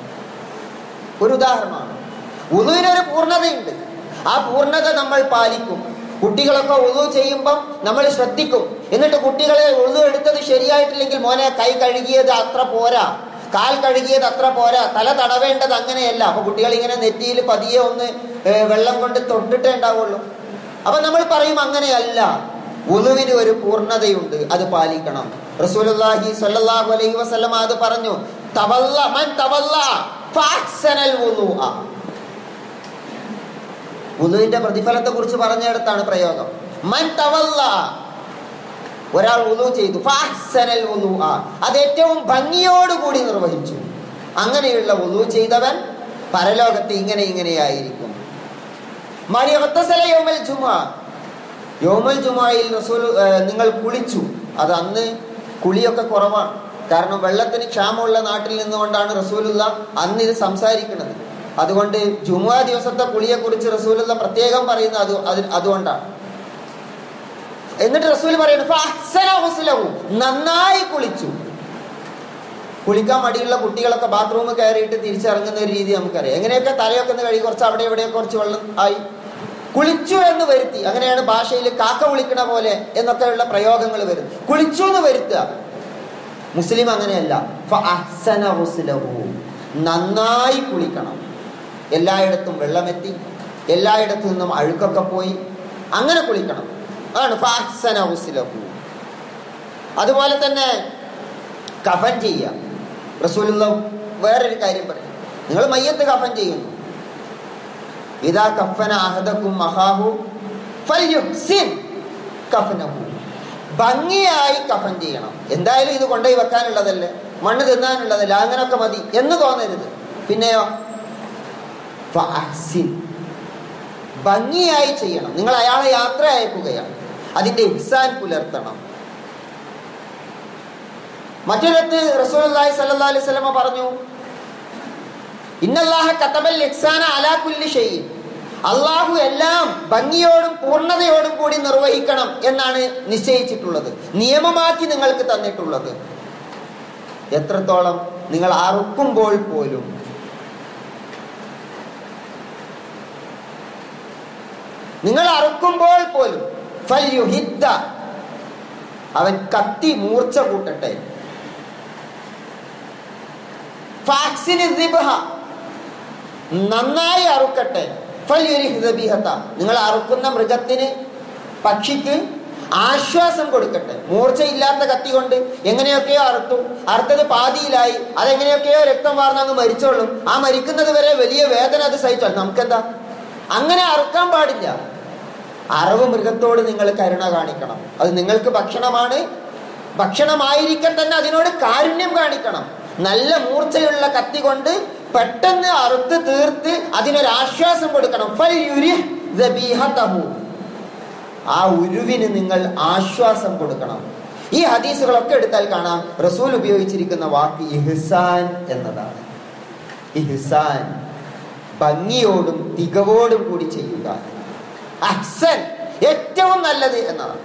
ഒരു ഉദാഹരണമാണ്. ഉതുവിനൊരു പൂർണതയുണ്ട്. ആ പൂർണത നമ്മൾ പാലിക്കും. കുട്ടികളൊക്കെ ഉളു ചെയ്യുമ്പം നമ്മൾ ശ്രദ്ധിക്കും. എന്നിട്ട് കുട്ടികളെ ഉളു എടുത്തത് ശരിയായിട്ടില്ലെങ്കിൽ മോനെ കൈ കഴുകിയത് അത്ര പോരാ. കാൽ കഴുകിയത് അത്ര പോരാ. തല തടവേണ്ടത് അങ്ങനെയല്ല. അപ്പൊ കുട്ടികൾ ഇങ്ങനെ നെറ്റിയിൽ പതിയെ ഒന്ന് വെള്ളം കൊണ്ട് തൊട്ടിട്ടേ ഉണ്ടാവുള്ളൂ. അപ്പൊ നമ്മൾ പറയും അങ്ങനെയല്ല. ഉളുവിന് ഒരു പൂർണതയുണ്ട്. അത് പാലിക്കണം. റസൂലുള്ളാഹി സ്വല്ലല്ലാഹു അലൈഹി വസല്ലമ അത് പറഞ്ഞു. തവല്ല മൻ പ്രതിഫലത്തെ കുറിച്ച് പറഞ്ഞിടത്താണ് പ്രയോഗം. മൻ തവല്ല ഒരാൾ ഉളു ചെയ്തു. ഫഅഹ്സനൽ ആ അത് ഏറ്റവും ഭംഗിയോടുകൂടി നിർവഹിച്ചു. അങ്ങനെയുള്ള ഉളു ചെയ്തവൻ പരലോകത്ത് ഇങ്ങനെ ഇങ്ങനെയായിരിക്കും. മണി ഒത്തസല യോമൽ ജുമാ. യോമൽ ജുമായിൽ നിങ്ങൾ കുളിച്ചു. അത് അന്ന് കുളിയൊക്കെ കുറവാണ് കാരണം വെള്ളത്തിന് ക്ഷാമമുള്ള നാട്ടിൽ നിന്നുകൊണ്ടാണ് റസൂലുള്ള അന്ന് ഇത് സംസാരിക്കുന്നത്. അതുകൊണ്ട് ജുമുഅ ദിവസത്തെ കുളിയെ കുറിച്ച് റസൂലുള്ള പ്രത്യേകം പറയുന്നത് അത്- അതുകൊണ്ടാണ്. എന്നിട്ട് റസൂൽ പറയുന്നു. നന്നായി കുളിച്ചു. കുളിക്കാൻ മടിയുള്ള കുട്ടികളൊക്കെ ബാത്റൂമിൽ കയറിയിട്ട് തിരിച്ചിറങ്ങുന്ന ഒരു രീതി നമുക്കറിയാം. എങ്ങനെയൊക്കെ തലയൊക്കെ ഒന്ന് കഴുകി കുറച്ച് അവിടെ ഇവിടെ കുറച്ച് വെള്ളം ആയി. കുളിച്ചു എന്ന് വരുത്തി. അങ്ങനെയാണ് ഭാഷയിൽ കാക്ക വിളിക്കണ പോലെ എന്നൊക്കെയുള്ള പ്രയോഗങ്ങൾ വരുന്നത്. കുളിച്ചു എന്ന് വരുത്തുക. മുസ്ലിം അങ്ങനെയല്ല. നന്നായി കുളിക്കണം. എല്ലായിടത്തും വെള്ളമെത്തി. എല്ലായിടത്തു നിന്നും അഴുക്കൊക്കെ പോയി. അങ്ങനെ കുളിക്കണം. ഗുസ്ലഹു. അതുപോലെ തന്നെ കഫൻ ചെയ്യുക. റസൂലുള്ള വേറൊരു കാര്യം പറയും നിങ്ങൾ മയ്യത്ത് കഫൻ ചെയ്യുന്നു. ഇതാ കഫന അഹദക്കും മഹാഹു കഫനഹു. ഭംഗിയായി കഫൻ ചെയ്യണം. എന്തായാലും ഇത് കൊണ്ടുപോയി വെക്കാനുള്ളതല്ലേ? മണ്ണ് തിന്നാനുള്ളതല്ല അങ്ങനൊക്കെ മതി എന്ന് തോന്നരുത്. പിന്നെയോ. ഭംഗിയായി ചെയ്യണം. നിങ്ങൾ അയാളെ യാത്ര അയക്കുകയാണ്. അതിന്റെ ഇഹ്സാൻ പുലർത്തണം. മറ്റൊരിടത്ത് റസൂലുള്ളാഹി സല്ലാ അലൈഹി പറഞ്ഞു അലാ കുല്ലി അള്ളാഹു എല്ലാം ഭംഗിയോടും പൂർണതയോടും കൂടി നിർവഹിക്കണം എന്നാണ് നിശ്ചയിച്ചിട്ടുള്ളത് നിയമമാക്കി നിങ്ങൾക്ക് തന്നിട്ടുള്ളത്. എത്രത്തോളം നിങ്ങൾ അറുക്കുമ്പോൾ പോലും നിങ്ങൾ അറുക്കുമ്പോൾ പോലും അവൻ കത്തി മൂർച്ച കൂട്ടട്ടെ. നന്നായി അറുക്കട്ടെ. നിങ്ങൾ അറുക്കുന്ന മൃഗത്തിന് പക്ഷിക്ക് ആശ്വാസം കൊടുക്കട്ടെ. മൂർച്ചയില്ലാത്ത കത്തി കൊണ്ട് എങ്ങനെയൊക്കെയോ അറുത്തു. അറുത്തത് പാതിയിലായി. അതെങ്ങനെയൊക്കെയോ രക്തം വാർന്ന് അങ്ങ് മരിച്ചോളും. ആ മരിക്കുന്നത് വരെ വലിയ വേദന അത് സഹിച്ചോളും നമുക്കെന്താ? അങ്ങനെ അറുക്കാൻ പാടില്ല. അറവ് മൃഗത്തോട് നിങ്ങൾ കരുണ കാണിക്കണം. അത് നിങ്ങൾക്ക് ഭക്ഷണമാണ്. ഭക്ഷണമായിരിക്കാൻ തന്നെ അതിനോട് കാരുണ്യം കാണിക്കണം. നല്ല മൂർച്ചയുള്ള കത്തി കൊണ്ട് പെട്ടെന്ന് അറുത്ത് തീർത്ത് അതിനൊരു ആശ്വാസം കൊടുക്കണം. ആ ഉരുവിന് നിങ്ങൾ ആശ്വാസം കൊടുക്കണം. ഈ ഹദീസുകളൊക്കെ എടുത്താൽ കാണാം. റസൂൽ ഉപയോഗിച്ചിരിക്കുന്ന വാക്ക് ഇഹ്സാൻ എന്നതാണ്. ഇഹ്സാൻ ഭംഗിയോടും തികവോടും കൂടി ചെയ്യുക. അഹ്സൻ ഏറ്റവും നല്ലത് എന്നതാണ്.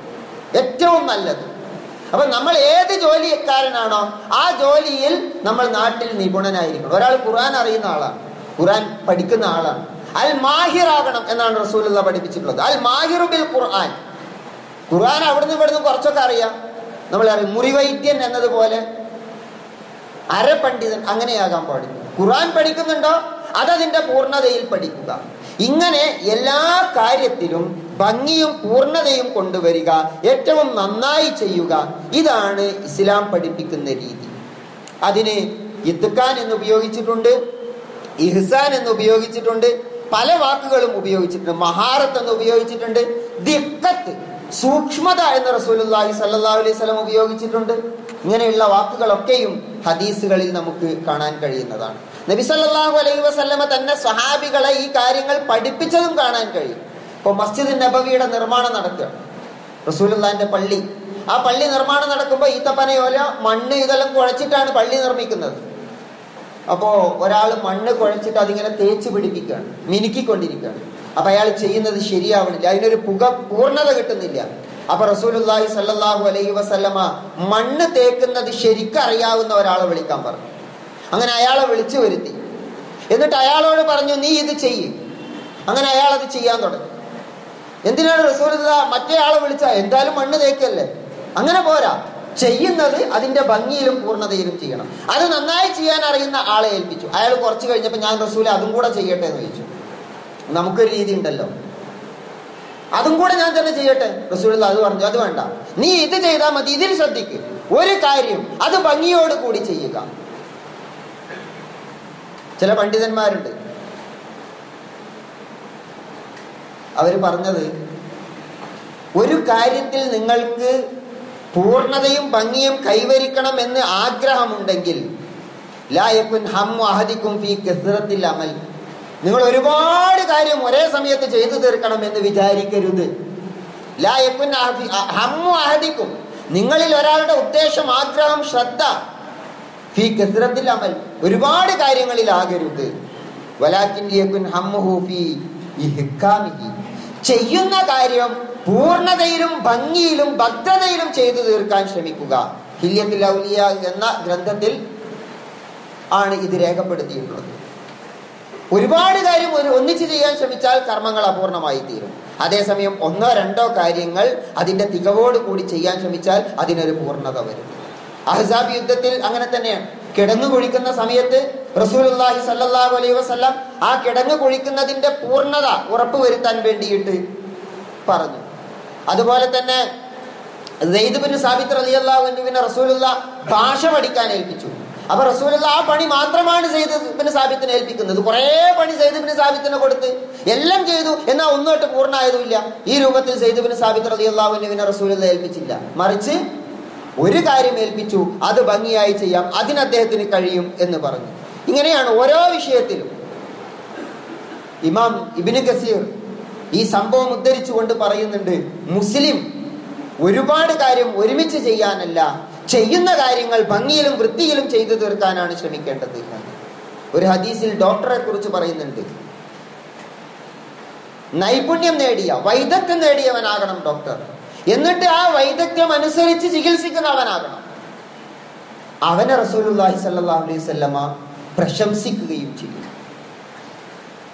ഏറ്റവും നല്ലത്. അപ്പൊ നമ്മൾ ഏത് ജോലിക്കാരനാണോ ആ ജോലിയിൽ നമ്മൾ നാട്ടിൽ നിപുണനായിരിക്കണം. ഒരാൾ ഖുർആൻ അറിയുന്ന ആളാണ്. ഖുർആൻ പഠിക്കുന്ന ആളാണ്. അൽ മാഹിറാകണം എന്നാണ് റസൂലുള്ള പഠിപ്പിച്ചിട്ടുള്ളത്. അൽ മാഹിറു ബിൽ ഖുർആൻ. ഖുർആൻ അവിടുന്ന് ഇവിടുന്ന് കുറച്ചൊക്കെ അറിയാം. നമ്മൾ അറിയാം മുറിവൈദ്യൻ എന്നതുപോലെ അരപണ്ഡിതൻ അങ്ങനെയാകാൻ പാടില്ല. ഖുർആൻ പഠിക്കുന്നുണ്ടോ? അതതിന്റെ പൂർണതയിൽ പഠിക്കുക. ഇങ്ങനെ എല്ലാ കാര്യത്തിലും ഭംഗിയും പൂർണതയും കൊണ്ടുവരിക ഏറ്റവും നന്നായി ചെയ്യുക ഇതാണ് ഇസ്ലാം പഠിപ്പിക്കുന്ന രീതി. അതിന് ഇത്തുക്കാൻ എന്ന് ഉപയോഗിച്ചിട്ടുണ്ട് ഇഹ്സാൻ എന്ന് ഉപയോഗിച്ചിട്ടുണ്ട് പല വാക്കുകളും ഉപയോഗിച്ചിട്ടുണ്ട് മഹാരത്ത് എന്ന് ഉപയോഗിച്ചിട്ടുണ്ട് ദിക്കത്ത് സൂക്ഷ്മത എന്ന് റസൂലുള്ളാഹി സല്ലാ അലൈഹി വസല്ലം ഉപയോഗിച്ചിട്ടുണ്ട്. ഇങ്ങനെയുള്ള വാക്കുകളൊക്കെയും ഹദീസുകളിൽ നമുക്ക് കാണാൻ കഴിയുന്നതാണ്. നബി സല്ലല്ലാഹു അലൈഹി വസല്ലമ തന്നെ സ്വഹാബികളെ ഈ കാര്യങ്ങൾ പഠിപ്പിച്ചതും കാണാൻ കഴിയും. ഇപ്പോൾ മസ്ജിദ് നബവിയുടെ നിർമ്മാണം നടക്കുക. റസൂലുള്ളാഹിന്റെ പള്ളി. ആ പള്ളി നിർമ്മാണം നടക്കുമ്പോൾ ഈത്തപ്പനയോല മണ്ണ് ഇതെല്ലാം കുഴച്ചിട്ടാണ് പള്ളി നിർമ്മിക്കുന്നത്. അപ്പോ ഒരാൾ മണ്ണ് കുഴച്ചിട്ട് അതിങ്ങനെ തേച്ച് പിടിപ്പിക്കുകയാണ്. മിനുക്കിക്കൊണ്ടിരിക്കുകയാണ്. അപ്പൊ അയാൾ ചെയ്യുന്നത് ശരിയാവണില്ല. അതിനൊരു പുക പൂർണത കിട്ടുന്നില്ല. അപ്പൊ റസൂലുല്ലാഹി സല്ലാഹു അലൈഹി വസല്ലമ മണ്ണ് തേക്കുന്നത് ശരിക്കറിയാവുന്ന ഒരാളെ വിളിക്കാൻ പറഞ്ഞു. അങ്ങനെ അയാളെ വിളിച്ചു വരുത്തി. എന്നിട്ട് അയാളോട് പറഞ്ഞു നീ ഇത് ചെയ്യ്. അങ്ങനെ അയാൾ അത് ചെയ്യാൻ തുടങ്ങി. എന്തിനാണ് റസൂലുള്ള മറ്റേ ആളെ വിളിച്ച? എന്തായാലും മണ്ണ് തേക്കല്ലേ. അങ്ങനെ പോരാ. ചെയ്യുന്നത് അതിന്റെ ഭംഗിയിലും പൂർണതയിലും ചെയ്യണം. അത് നന്നായി ചെയ്യാൻ അറിയുന്ന ആളെ ഏൽപ്പിച്ചു. അയാൾ കുറച്ച് കഴിഞ്ഞപ്പോൾ ഞാൻ റസൂൽ അതും കൂടെ ചെയ്യട്ടെ എന്ന് ചോദിച്ചു. നമുക്കൊരു രീതി ഉണ്ടല്ലോ. അതും കൂടെ ഞാൻ തന്നെ ചെയ്യട്ടെ? റസൂൽ അത് പറഞ്ഞു അത് വേണ്ട. നീ ഇത് ചെയ്താൽ മതി ഇതിൽ ശ്രദ്ധിക്ക്. ഒരു കാര്യം അത് ഭംഗിയോട് കൂടി ചെയ്യുക. ചില പണ്ഡിതന്മാരുണ്ട്. അവർ പറഞ്ഞത് ഒരു കാര്യത്തിൽ നിങ്ങൾക്ക് പൂർണതയും ഭംഗിയും കൈവരിക്കണം എന്ന് ആഗ്രഹമുണ്ടെങ്കിൽ ലായക്കുൻ ഹം അഹദിക്കും ഫീ കെസിറത്തിൽ അമൽ. നിങ്ങൾ ഒരുപാട് കാര്യം ഒരേ സമയത്ത് ചെയ്തു തീർക്കണം എന്ന് വിചാരിക്കരുത്. ലായക്കുൻ ഹമ്മു അഹദിക്കും നിങ്ങളിൽ ഒരാളുടെ ഉദ്ദേശം ആഗ്രഹം ശ്രദ്ധ ഫീ കസ്രത്തിൽ അമൽ. ഒരുപാട് കാര്യങ്ങളിൽ ആകരുത്. ചെയ്യുന്ന കാര്യം പൂർണതയിലും ഭംഗിയിലും ഭദ്രതയിലും ചെയ്തു തീർക്കാൻ ശ്രമിക്കുക. ഹില്യത്തിൽ ഔലിയ എന്ന ഗ്രന്ഥത്തിൽ ആണ് ഇത് രേഖപ്പെടുത്തിയിട്ടുള്ളത്. ഒരുപാട് കാര്യം ഒരു ഒന്നിച്ച് ചെയ്യാൻ ശ്രമിച്ചാൽ കർമ്മങ്ങൾ അപൂർണമായി തീരും. അതേസമയം ഒന്നോ രണ്ടോ കാര്യങ്ങൾ അതിന്റെ തികവോട് കൂടി ചെയ്യാൻ ശ്രമിച്ചാൽ അതിനൊരു പൂർണത വരും. അഹ്സാബ് യുദ്ധത്തിൽ അങ്ങനെ തന്നെയാണ്. കിടന്നു കുഴിക്കുന്ന സമയത്ത് റസൂലുള്ളാഹി സല്ലാഹു അലൈഹി വസല്ലം ആ കിടങ്ങ് കുഴിക്കുന്നതിന്റെ പൂർണത ഉറപ്പുവരുത്താൻ വേണ്ടിയിട്ട് പറഞ്ഞു. അതുപോലെ തന്നെ അൻഹുവിനെ റസൂലുള്ള ഭാഷ പഠിക്കാൻ ഏൽപ്പിച്ചു. അപ്പൊ റസൂലുള്ള ആ പണി മാത്രമാണ് ബിൻ സാബിത്തിനെ ഏൽപ്പിക്കുന്നത്. കുറെ പണി ബിൻ സാബിത്തിനെ കൊടുത്ത് എല്ലാം ചെയ്തു എന്നാൽ ഒന്നോട്ട് പൂർണമായതുമില്ല. ഈ രൂപത്തിൽ ബിൻ സാബിത്ത് റളിയല്ലാഹു അൻഹുവിനെ റസൂലുള്ള ഏൽപ്പിച്ചില്ല. മറിച്ച് ഒരു കാര്യം ഏൽപ്പിച്ചു അത് ഭംഗിയായി ചെയ്യാം അതിന് അദ്ദേഹത്തിന് കഴിയും എന്ന് പറഞ്ഞു. ഇങ്ങനെയാണ് ഓരോ വിഷയത്തിലും ഇമാം ഇബിന് ഗസീർ ഈ സംഭവം ഉദ്ധരിച്ചുകൊണ്ട് പറയുന്നുണ്ട് മുസ്ലിം ഒരുപാട് കാര്യം ഒരുമിച്ച് ചെയ്യാനല്ല ചെയ്യുന്ന കാര്യങ്ങൾ ഭംഗിയിലും വൃത്തിയിലും ചെയ്തു തീർക്കാനാണ് ശ്രമിക്കേണ്ടത് ഒരു ഹദീസിൽ ഡോക്ടറെ കുറിച്ച് പറയുന്നുണ്ട് നൈപുണ്യം നേടിയ വൈദഗ്ധ്യം നേടിയവനാകണം ഡോക്ടർ. എന്നിട്ട് ആ വൈദഗ്ധ്യം അനുസരിച്ച് ചികിത്സിക്കുന്ന അവനാകണം അവനെ റസൂലുല്ലാഹി സല്ലല്ലാഹു അലൈഹി പ്രശംസിക്കുകയും ചെയ്യും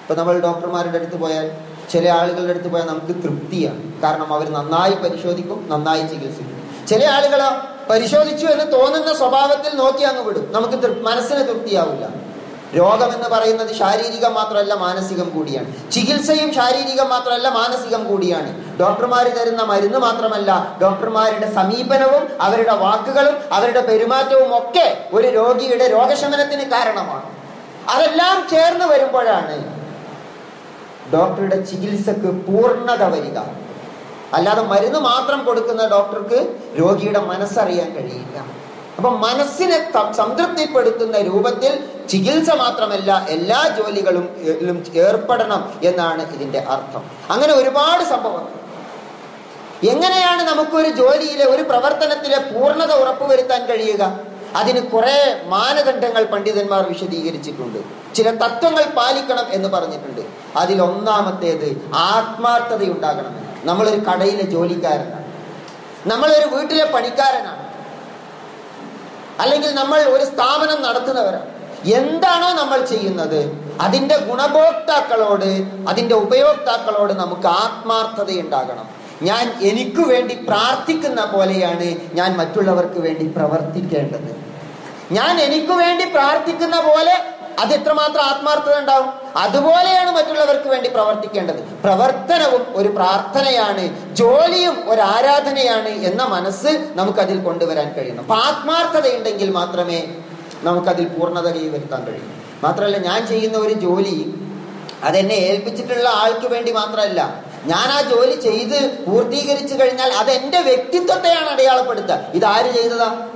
ഇപ്പൊ നമ്മൾ ഡോക്ടർമാരുടെ അടുത്ത് പോയാൽ ചില ആളുകളുടെ അടുത്ത് പോയാൽ നമുക്ക് തൃപ്തിയാണ്. കാരണം അവർ നന്നായി പരിശോധിക്കും നന്നായി ചികിത്സിക്കും. ചില ആളുകൾ പരിശോധിച്ചു എന്ന് തോന്നുന്ന സ്വഭാവത്തിൽ നോക്കി അങ്ങ് വിടും. നമുക്ക് മനസ്സിന് തൃപ്തിയാവില്ല. രോഗം എന്ന് പറയുന്നത് ശാരീരികം മാത്രമല്ല മാനസികം കൂടിയാണ്. ചികിത്സയും ശാരീരികം മാത്രമല്ല മാനസികം കൂടിയാണ്. ഡോക്ടർമാർ തരുന്ന മരുന്ന് മാത്രമല്ല ഡോക്ടർമാരുടെ സമീപനവും അവരുടെ വാക്കുകളും അവരുടെ പെരുമാറ്റവും ഒക്കെ ഒരു രോഗിയുടെ രോഗശമനത്തിന് കാരണമാണ്. അതെല്ലാം ചേർന്ന് വരുമ്പോഴാണ് ഡോക്ടറുടെ ചികിത്സക്ക് പൂർണത വരിക. അല്ലാതെ മരുന്ന് മാത്രം കൊടുക്കുന്ന ഡോക്ടർക്ക് രോഗിയുടെ മനസ്സറിയാൻ കഴിയില്ല. അപ്പൊ മനസ്സിനെ സംതൃപ്തിപ്പെടുത്തുന്ന രൂപത്തിൽ ചികിത്സ മാത്രമല്ല എല്ലാ ജോലികളും ഏർപ്പെടണം എന്നാണ് ഇതിന്റെ അർത്ഥം. അങ്ങനെ ഒരുപാട് സംഭവങ്ങൾ. എങ്ങനെയാണ് നമുക്കൊരു ജോലിയിലെ ഒരു പ്രവർത്തനത്തിലെ പൂർണത ഉറപ്പുവരുത്താൻ കഴിയുക? അതിന് കുറെ മാനദണ്ഡങ്ങൾ പണ്ഡിതന്മാർ വിശദീകരിച്ചിട്ടുണ്ട്. ചില തത്വങ്ങൾ പാലിക്കണം എന്ന് പറഞ്ഞിട്ടുണ്ട്. അതിൽ ഒന്നാമത്തേത് ആത്മാർത്ഥതയുണ്ടാകണം നമ്മളൊരു കടയിലെ ജോലിക്കാരനാണ്. നമ്മളൊരു വീട്ടിലെ പണിക്കാരനാണ്. അല്ലെങ്കിൽ നമ്മൾ ഒരു സ്ഥാപനം നടത്തുന്നവരാണ് എന്താണോ നമ്മൾ ചെയ്യുന്നത്? അതിന്റെ ഗുണഭോക്താക്കളോട് അതിന്റെ ഉപയോക്താക്കളോട് നമുക്ക് ആത്മാർത്ഥതയുണ്ടാകണം. ഞാൻ എനിക്ക് വേണ്ടി പ്രാർത്ഥിക്കുന്ന പോലെയാണ് ഞാൻ മറ്റുള്ളവർക്ക് വേണ്ടി പ്രവർത്തിക്കേണ്ടത്. ഞാൻ എനിക്ക് വേണ്ടി പ്രാർത്ഥിക്കുന്ന പോലെ അത് എത്രമാത്രം ആത്മാർത്ഥത ഉണ്ടാവും? അതുപോലെയാണ് മറ്റുള്ളവർക്ക് വേണ്ടി പ്രവർത്തിക്കേണ്ടത്. പ്രവർത്തനവും ഒരു പ്രാർത്ഥനയാണ്. ജോലിയും ഒരു ആരാധനയാണ് എന്ന മനസ്സ് നമുക്കതിൽ കൊണ്ടുവരാൻ കഴിയണം അപ്പൊ ആത്മാർത്ഥതയുണ്ടെങ്കിൽ മാത്രമേ നമുക്കതിൽ പൂർണത കൈവരുത്താൻ കഴിയൂ. മാത്രമല്ല ഞാൻ ചെയ്യുന്ന ഒരു ജോലി അതെന്നെ ഏൽപ്പിച്ചിട്ടുള്ള ആൾക്ക് വേണ്ടി മാത്രമല്ല ഞാൻ ആ ജോലി ചെയ്ത് പൂർത്തീകരിച്ചു കഴിഞ്ഞാൽ അത് എന്റെ വ്യക്തിത്വത്തെയാണ് അടയാളപ്പെടുത്തുക. ഇതാര് ചെയ്തതാ?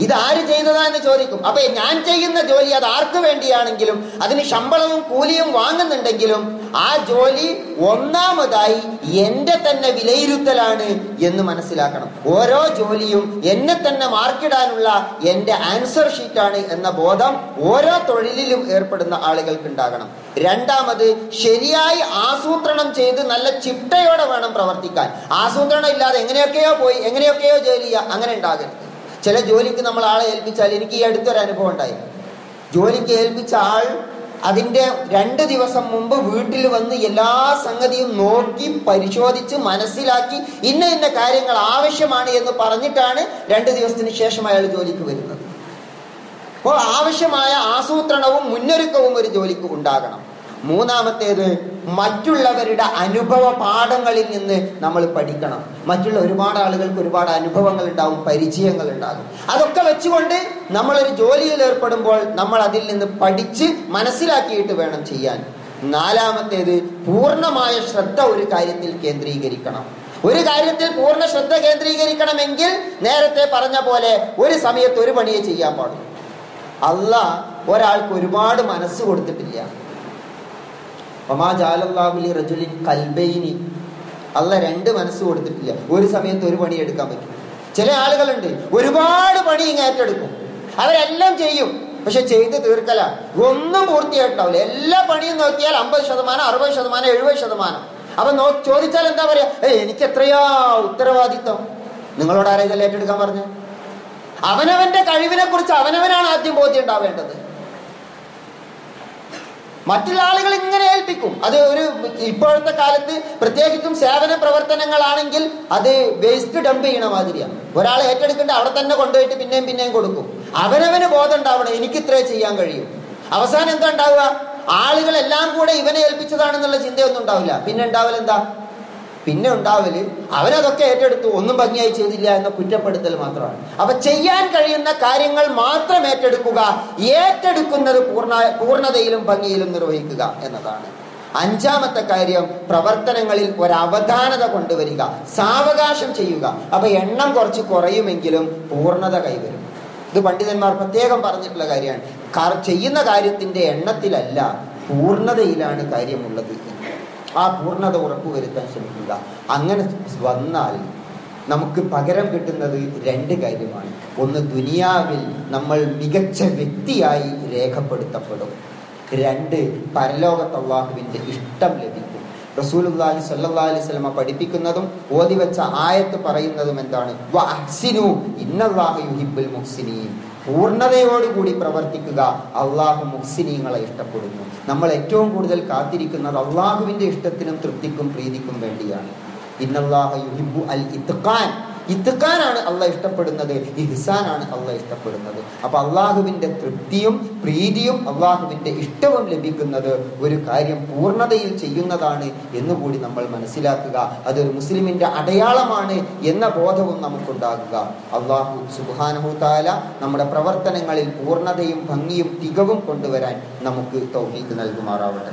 ഇതാര് ചെയ്തതാ എന്ന് ചോദിക്കും. അപ്പൊ ഞാൻ ചെയ്യുന്ന ജോലി അത് ആർക്ക് വേണ്ടിയാണെങ്കിലും അതിന് ശമ്പളവും കൂലിയും വാങ്ങുന്നുണ്ടെങ്കിലും ആ ജോലി ഒന്നാമതായി എന്റെ തന്നെ വിലയിരുത്തലാണ് എന്ന് മനസ്സിലാക്കണം. ഓരോ ജോലിയും എന്നെ തന്നെ മാർക്കിടാനുള്ള എന്റെ ആൻസർ ഷീറ്റാണ് എന്ന ബോധം ഓരോ തൊഴിലിലും ഏർപ്പെടുന്ന ആളുകൾക്ക് ഉണ്ടാകണം രണ്ടാമത് ശരിയായി ആസൂത്രണം ചെയ്ത് നല്ല ചിട്ടയോടെ വേണം പ്രവർത്തിക്കാൻ. ആസൂത്രണം ഇല്ലാതെ എങ്ങനെയൊക്കെയോ പോയി എങ്ങനെയൊക്കെയോ ജോലി ചെയ്യുക അങ്ങനെ ഉണ്ടാകരുത്. ചില ജോലിക്ക് നമ്മൾ ആളെ ഏൽപ്പിച്ചാൽ എനിക്ക് ഈ അടുത്തൊരു അനുഭവം ഉണ്ടായി. ജോലിക്ക് ഏൽപ്പിച്ച ആൾ അതിന്റെ രണ്ട് ദിവസം മുമ്പ് വീട്ടിൽ വന്ന് എല്ലാ സംഗതിയും നോക്കി പരിശോധിച്ച് മനസ്സിലാക്കി ഇന്ന ഇന്ന കാര്യങ്ങൾ ആവശ്യമാണ് എന്ന് പറഞ്ഞിട്ടാണ് രണ്ട് ദിവസത്തിന് ശേഷം അയാൾ ജോലിക്ക് വരുന്നത്. അപ്പോൾ ആവശ്യമായ ആസൂത്രണവും മുന്നൊരുക്കവും ഒരു ജോലിക്ക് ഉണ്ടാകണം. മൂന്നാമത്തേത് മറ്റുള്ളവരുടെ അനുഭവ പാഠങ്ങളിൽ നിന്ന് നമ്മൾ പഠിക്കണം. മറ്റുള്ള ഒരുപാട് ആളുകൾക്ക് ഒരുപാട് അനുഭവങ്ങൾ ഉണ്ടാവും പരിചയങ്ങൾ ഉണ്ടാകും. അതൊക്കെ വെച്ചുകൊണ്ട് നമ്മളൊരു ജോലിയിൽ ഏർപ്പെടുമ്പോൾ നമ്മൾ അതിൽ നിന്ന് പഠിച്ച് മനസ്സിലാക്കിയിട്ട് വേണം ചെയ്യാൻ. നാലാമത്തേത് പൂർണമായ ശ്രദ്ധ ഒരു കാര്യത്തിൽ കേന്ദ്രീകരിക്കണം. ഒരു കാര്യത്തിൽ പൂർണ ശ്രദ്ധ കേന്ദ്രീകരിക്കണമെങ്കിൽ നേരത്തെ പറഞ്ഞ പോലെ ഒരു സമയത്ത് ഒരു പണിയെ ചെയ്യാൻ പാടുള്ളൂ. അല്ല ഒരാൾക്ക് ഒരുപാട് മനസ്സ് കൊടുത്തിട്ടില്ല. ഒമാ റജുലിൻ കൽബൈനി. അല്ല രണ്ട് മനസ്സ് കൊടുത്തിട്ടില്ല. ഒരു സമയത്ത് ഒരു പണി എടുക്കാൻ പറ്റും. ചില ആളുകളുണ്ട് ഒരുപാട് പണി ഏറ്റെടുക്കും. അവരെല്ലാം ചെയ്യും. പക്ഷെ ചെയ്ത് തീർക്കല. ഒന്നും പൂർത്തിയായിട്ടാവില്ല. എല്ലാ പണിയും നോക്കിയാൽ അമ്പത് ശതമാനം അറുപത് ശതമാനം എഴുപത് ശതമാനം. അപ്പൊ നോ ചോദിച്ചാൽ എന്താ പറയാ? എനിക്ക് എത്രയാ ഉത്തരവാദിത്വം? നിങ്ങളോട് ആരാ ഇതെല്ലാം ഏറ്റെടുക്കാൻ പറഞ്ഞു അവനവന്റെ കഴിവിനെ കുറിച്ച് അവനവനാണ് ആദ്യം ബോധ്യം ഉണ്ടാവേണ്ടത്. മറ്റുള്ള ആളുകൾ ഇങ്ങനെ ഏൽപ്പിക്കും. അത് ഒരു ഇപ്പോഴത്തെ കാലത്ത് പ്രത്യേകിച്ചും സേവന പ്രവർത്തനങ്ങളാണെങ്കിൽ അത് വേസ്റ്റ് ഡംപ് ചെയ്യണ മാതിരിയാണ്. ഒരാൾ ഏറ്റെടുക്കേണ്ട അവിടെ തന്നെ കൊണ്ടുപോയിട്ട് പിന്നെയും പിന്നെയും കൊടുക്കും. അവനവന് ബോധം ഉണ്ടാവണം എനിക്ക് ഇത്രേ ചെയ്യാൻ കഴിയും. അവസാനം എന്താ ഉണ്ടാവുക? ആളുകൾ എല്ലാം കൂടെ ഇവനെ ഏൽപ്പിച്ചതാണെന്നുള്ള ചിന്തയൊന്നും ഉണ്ടാവില്ല. പിന്നെ ഉണ്ടാവില്ല എന്താ പിന്നെ ഉണ്ടാവൽ അവനതൊക്കെ ഏറ്റെടുത്തു ഒന്നും ഭംഗിയായി ചെയ്തില്ല എന്ന കുറ്റപ്പെടുത്തൽ മാത്രമാണ്. അപ്പൊ ചെയ്യാൻ കഴിയുന്ന കാര്യങ്ങൾ മാത്രം ഏറ്റെടുക്കുക ഏറ്റെടുക്കുന്നത് പൂർണ പൂർണതയിലും ഭംഗിയിലും നിർവഹിക്കുക എന്നതാണ്. അഞ്ചാമത്തെ കാര്യം പ്രവർത്തനങ്ങളിൽ ഒരവധാനത കൊണ്ടുവരിക സാവകാശം ചെയ്യുക. അപ്പൊ എണ്ണം കുറച്ച് കുറയുമെങ്കിലും പൂർണത കൈവരും. ഇത് പണ്ഡിതന്മാർ പ്രത്യേകം പറഞ്ഞിട്ടുള്ള കാര്യമാണ്. ചെയ്യുന്ന കാര്യത്തിന്റെ എണ്ണത്തിലല്ല പൂർണതയിലാണ് കാര്യമുള്ളത് ആ പൂർണത ഉറപ്പുവരുത്താൻ ശ്രമിക്കുക. അങ്ങനെ വന്നാൽ നമുക്ക് പകരം കിട്ടുന്നത് രണ്ട് കാര്യമാണ്. ഒന്ന് ദുനിയാവിൽ നമ്മൾ മികച്ച വ്യക്തിയായി രേഖപ്പെടുത്തപ്പെടും. രണ്ട് പരലോകത്ത് അള്ളാഹുവിന്റെ ഇഷ്ടം ലഭിക്കും. സ്വല്ലല്ലാഹി അലൈഹി വസല്ലമ പഠിപ്പിക്കുന്നതും ഓതി വെച്ച ആയത്ത് പറയുന്നതും എന്താണ്? മുഹ്സിനീൻ. പൂർണതയോടുകൂടി പ്രവർത്തിക്കുക അള്ളാഹു മുഹ്സിനീങ്ങളെ ഇഷ്ടപ്പെടുന്നു. നമ്മൾ ഏറ്റവും കൂടുതൽ കാത്തിരിക്കുന്നത് അള്ളാഹുവിന്റെ ഇഷ്ടത്തിനും തൃപ്തിക്കും പ്രീതിക്കും വേണ്ടിയാണ്. ഇന്നല്ലാഹു യുഹിബ്ബു അൽ ഇത്ഖാൻ. ഇത്ഖാനാണ് അള്ളാഹ് ഇഷ്ടപ്പെടുന്നത്. ഇഹ്സാനാണ് അള്ളാഹ് ഇഷ്ടപ്പെടുന്നത്. അപ്പൊ അള്ളാഹുവിന്റെ തൃപ്തിയും പ്രീതിയും അള്ളാഹുവിന്റെ ഇഷ്ടവും ലഭിക്കുന്നത് ഒരു കാര്യം പൂർണതയിൽ ചെയ്യുന്നതാണ് എന്ന് കൂടി നമ്മൾ മനസ്സിലാക്കുക. അതൊരു മുസ്ലിമിന്റെ അടയാളമാണ് എന്ന ബോധവും നമുക്കുണ്ടാകുക. അള്ളാഹു സുബാനഹുതാല നമ്മുടെ പ്രവർത്തനങ്ങളിൽ പൂർണതയും ഭംഗിയും തികവും കൊണ്ടുവരാൻ നമുക്ക് തൗഫീക്ക് നൽകുമാറാവട്ടെ.